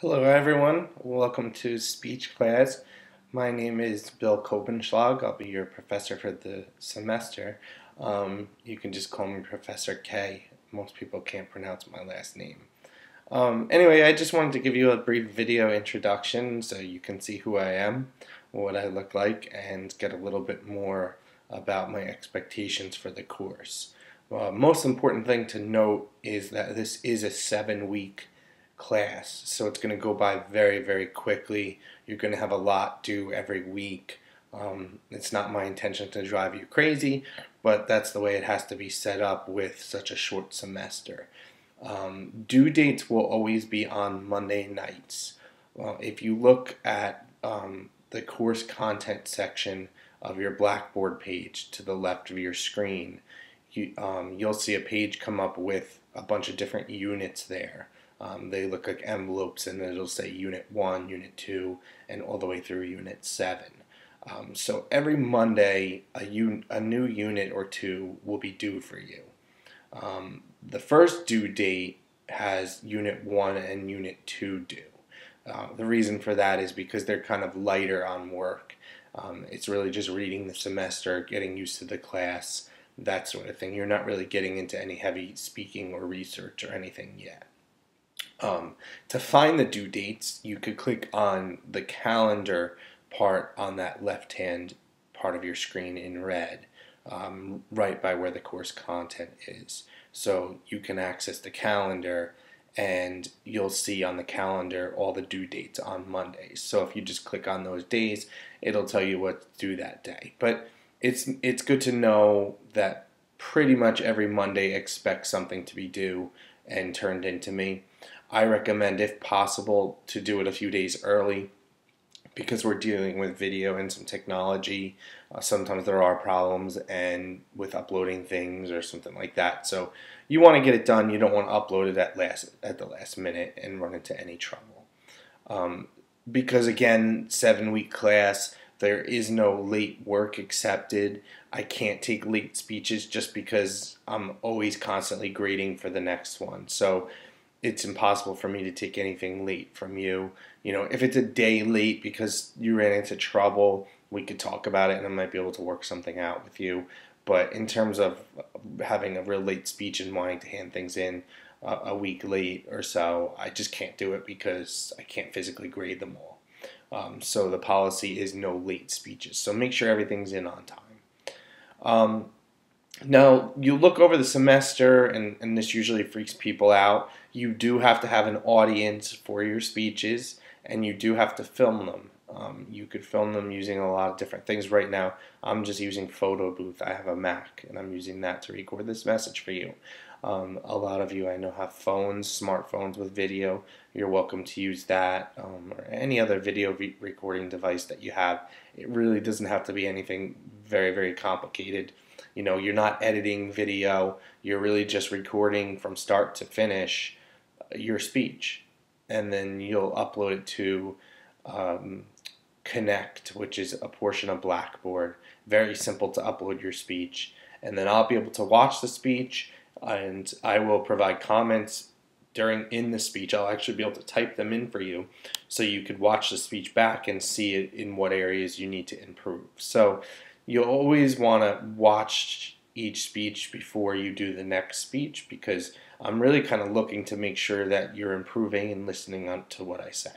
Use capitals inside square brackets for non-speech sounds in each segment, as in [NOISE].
Hello everyone, welcome to speech class. My name is Bill Kopenschlag. I'll be your professor for the semester. Um, you can just call me Professor K. Most people can't pronounce my last name. Um, anyway, I just wanted to give you a brief video introduction so you can see who I am, what I look like, and get a little bit more about my expectations for the course. Uh, most important thing to note is that this is a seven week class, so it's going to go by very, very quickly. You're going to have a lot due every week. Um, it's not my intention to drive you crazy, but that's the way it has to be set up with such a short semester. Um, due dates will always be on Monday nights. Well, if you look at um, the course content section of your Blackboard page to the left of your screen, you, um, you'll see a page come up with a bunch of different units there. Um, they look like envelopes and it'll say unit 1, unit 2, and all the way through unit 7. Um, so every Monday, a, a new unit or two will be due for you. Um, the first due date has unit 1 and unit 2 due. Uh, the reason for that is because they're kind of lighter on work. Um, it's really just reading the semester, getting used to the class, that sort of thing. You're not really getting into any heavy speaking or research or anything yet. Um, to find the due dates, you could click on the calendar part on that left hand part of your screen in red, um, right by where the course content is. So you can access the calendar and you'll see on the calendar all the due dates on Mondays. So if you just click on those days, it'll tell you what's due that day. But it's it's good to know that pretty much every Monday expect something to be due and turned into me. I recommend, if possible, to do it a few days early because we're dealing with video and some technology. Uh, sometimes there are problems and with uploading things or something like that. So you want to get it done. You don't want to upload it at last at the last minute and run into any trouble. Um, because again, seven week class. There is no late work accepted. I can't take late speeches just because I'm always constantly grading for the next one. So it's impossible for me to take anything late from you. You know, if it's a day late because you ran into trouble, we could talk about it and I might be able to work something out with you. But in terms of having a real late speech and wanting to hand things in uh, a week late or so, I just can't do it because I can't physically grade them all. Um, so the policy is no late speeches. So make sure everything's in on time. Um, now, you look over the semester, and, and this usually freaks people out. You do have to have an audience for your speeches, and you do have to film them. Um, you could film them using a lot of different things. Right now, I'm just using Photo Booth. I have a Mac, and I'm using that to record this message for you. Um, a lot of you I know have phones, smartphones with video. You're welcome to use that um, or any other video re recording device that you have. It really doesn't have to be anything very, very complicated. You know, you're not editing video, you're really just recording from start to finish uh, your speech. And then you'll upload it to um, Connect, which is a portion of Blackboard. Very simple to upload your speech. And then I'll be able to watch the speech and I will provide comments during in the speech. I'll actually be able to type them in for you so you could watch the speech back and see in what areas you need to improve. So you'll always want to watch each speech before you do the next speech because I'm really kind of looking to make sure that you're improving and listening on to what I say.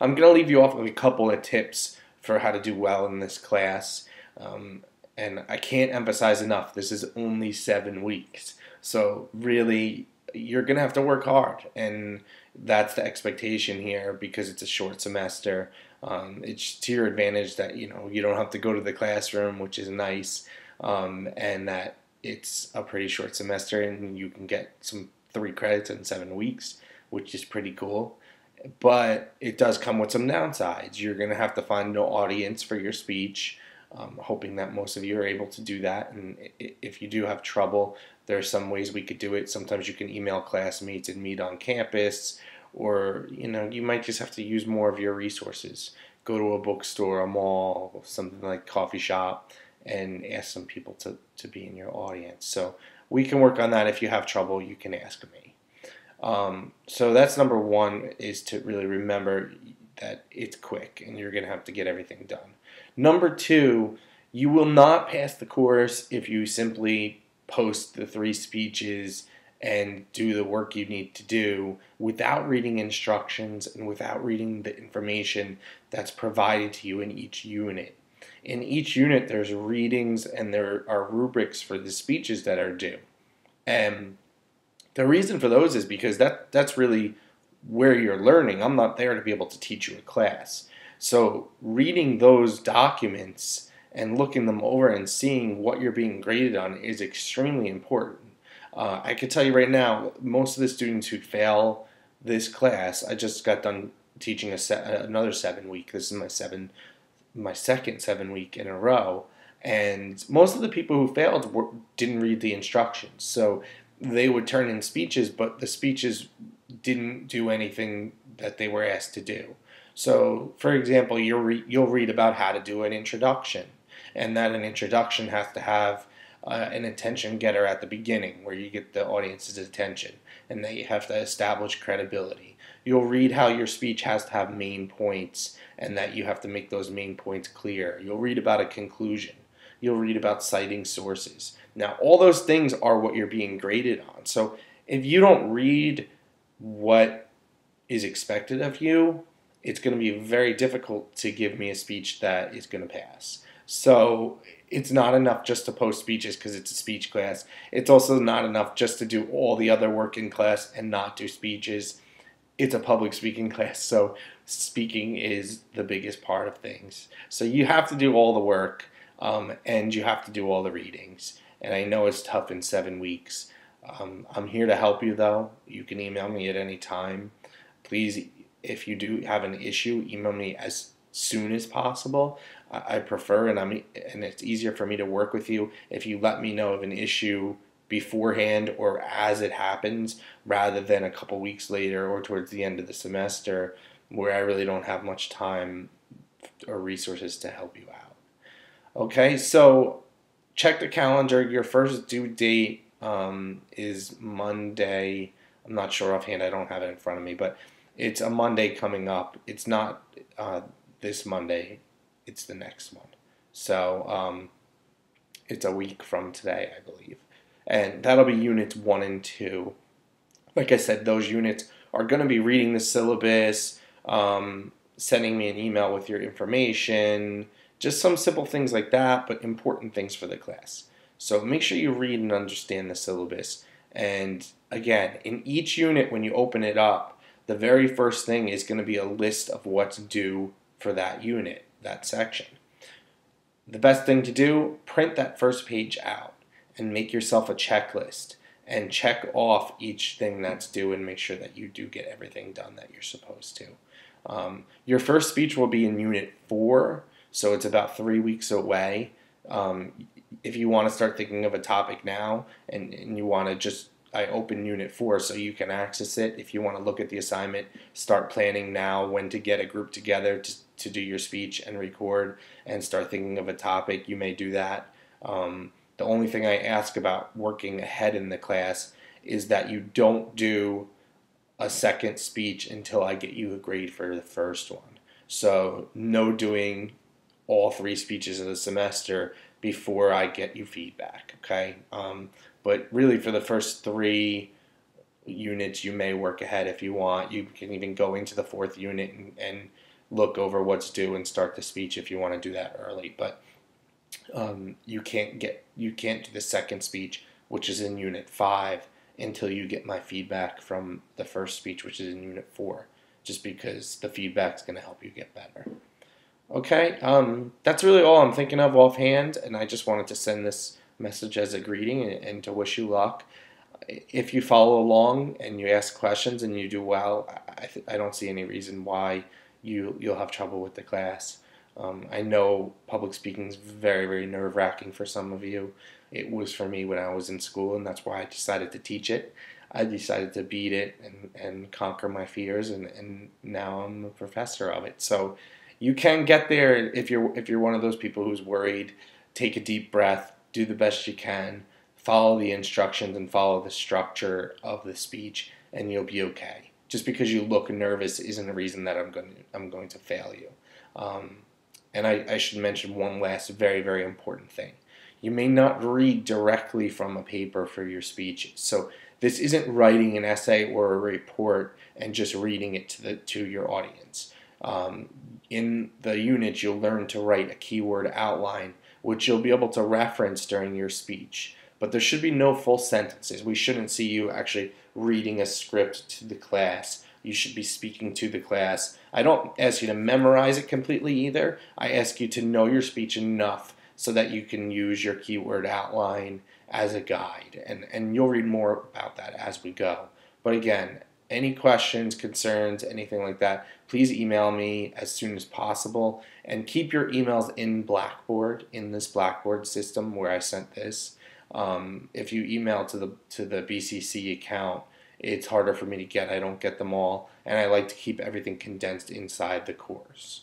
I'm going to leave you off with a couple of tips for how to do well in this class. Um, and I can't emphasize enough, this is only seven weeks. So really, you're going to have to work hard. And that's the expectation here because it's a short semester. Um, it's to your advantage that you know you don't have to go to the classroom, which is nice, um, and that it's a pretty short semester and you can get some three credits in seven weeks, which is pretty cool. But it does come with some downsides. You're going to have to find no audience for your speech. Um, hoping that most of you are able to do that. And if you do have trouble, there are some ways we could do it. Sometimes you can email classmates and meet on campus or you know you might just have to use more of your resources. Go to a bookstore a mall something like coffee shop and ask some people to, to be in your audience. So we can work on that. If you have trouble you can ask me. Um, so that's number one is to really remember that it's quick and you're going to have to get everything done. Number two, you will not pass the course if you simply post the three speeches and do the work you need to do without reading instructions and without reading the information that's provided to you in each unit. In each unit, there's readings and there are rubrics for the speeches that are due. And the reason for those is because that that's really where you're learning. I'm not there to be able to teach you a class. So reading those documents and looking them over and seeing what you're being graded on is extremely important. Uh, I can tell you right now, most of the students who fail this class, I just got done teaching a se- another seven week. This is my seven, my second seven week in a row, and most of the people who failed were, didn't read the instructions. So they would turn in speeches, but the speeches didn't do anything that they were asked to do. So, for example, you'll re- you'll read about how to do an introduction, and that an introduction has to have uh, an attention getter at the beginning where you get the audience's attention and that you have to establish credibility. You'll read how your speech has to have main points and that you have to make those main points clear. You'll read about a conclusion. You'll read about citing sources. Now, all those things are what you're being graded on. So, if you don't read what is expected of you, it's going to be very difficult to give me a speech that is going to pass. So it's not enough just to post speeches because it's a speech class. It's also not enough just to do all the other work in class and not do speeches. It's a public speaking [LAUGHS] class, so speaking is the biggest part of things. So you have to do all the work um, and you have to do all the readings. And I know it's tough in seven weeks. Um, I'm here to help you though. You can email me at any time. Please, if you do have an issue, email me as soon as possible. I prefer, and I'm, and it's easier for me to work with you if you let me know of an issue beforehand or as it happens, rather than a couple weeks later or towards the end of the semester, where I really don't have much time or resources to help you out. Okay, so check the calendar. Your first due date um, is Monday. I'm not sure offhand. I don't have it in front of me, but it's a Monday coming up. It's not uh, this Monday it's the next one. So um, it's a week from today, I believe. And that'll be units one and two. Like I said, those units are going to be reading the syllabus, um, sending me an email with your information, just some simple things like that, but important things for the class. So make sure you read and understand the syllabus. And again, in each unit, when you open it up, the very first thing is going to be a list of what's due for that unit that section. The best thing to do, print that first page out and make yourself a checklist and check off each thing that's due and make sure that you do get everything done that you're supposed to. Um, your first speech will be in Unit 4, so it's about three weeks away. Um, if you want to start thinking of a topic now and, and you want to just I open Unit 4 so you can access it. If you want to look at the assignment, start planning now when to get a group together to, to do your speech and record and start thinking of a topic. You may do that. Um, the only thing I ask about working ahead in the class is that you don't do a second speech until I get you a grade for the first one. So, no doing all three speeches of the semester before I get you feedback, okay? Um, but really, for the first three units, you may work ahead if you want. You can even go into the fourth unit and, and look over what's due and start the speech if you want to do that early. But um, you can't get you can't do the second speech, which is in unit five, until you get my feedback from the first speech, which is in unit four. Just because the feedback is going to help you get better. Okay, um, that's really all I'm thinking of offhand, and I just wanted to send this message as a greeting and, to wish you luck. If you follow along and you ask questions and you do well, I, I don't see any reason why you you'll have trouble with the class. Um, I know public speaking is very very nerve wracking for some of you. It was for me when I was in school, and that's why I decided to teach it. I decided to beat it and, and conquer my fears, and, and now I'm a professor of it. So you can get there if you're if you're one of those people who's worried. Take a deep breath, do the best you can, follow the instructions and follow the structure of the speech, and you'll be okay. Just because you look nervous isn't a reason that I'm going to, I'm going to fail you. Um, and I, I should mention one last very, very important thing. You may not read directly from a paper for your speech. So this isn't writing an essay or a report and just reading it to the to your audience. Um, in the unit, you'll learn to write a keyword outline, which you'll be able to reference during your speech. But there should be no full sentences. We shouldn't see you actually reading a script to the class. You should be speaking to the class. I don't ask you to memorize it completely either. I ask you to know your speech enough so that you can use your keyword outline as a guide. And, and you'll read more about that as we go. But again, any questions, concerns, anything like that, please email me as soon as possible. And keep your emails in Blackboard, in this Blackboard system where I sent this. Um, if you email to the to the BCC account, it's harder for me to get. I don't get them all, and I like to keep everything condensed inside the course.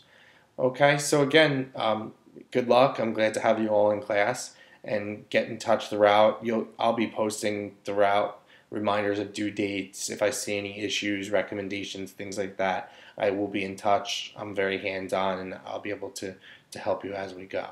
Okay, so again, um, good luck. I'm glad to have you all in class, and get in touch throughout. You'll I'll be posting throughout reminders of due dates. If I see any issues, recommendations, things like that, I will be in touch. I'm very hands on, and I'll be able to to help you as we go.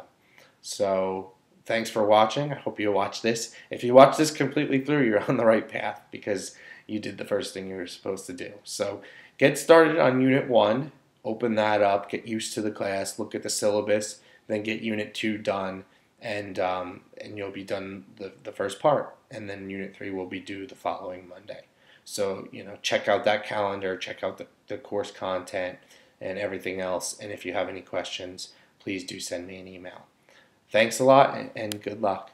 So thanks for watching. I hope you watch this. If you watch this completely through, you're on the right path because you did the first thing you were supposed to do. So get started on Unit 1, open that up, get used to the class, look at the syllabus, then get Unit 2 done, and, um, and you'll be done the, the first part. And then Unit 3 will be due the following Monday. So, you know, check out that calendar, check out the, the course content and everything else. And if you have any questions, please do send me an email. Thanks a lot and good luck.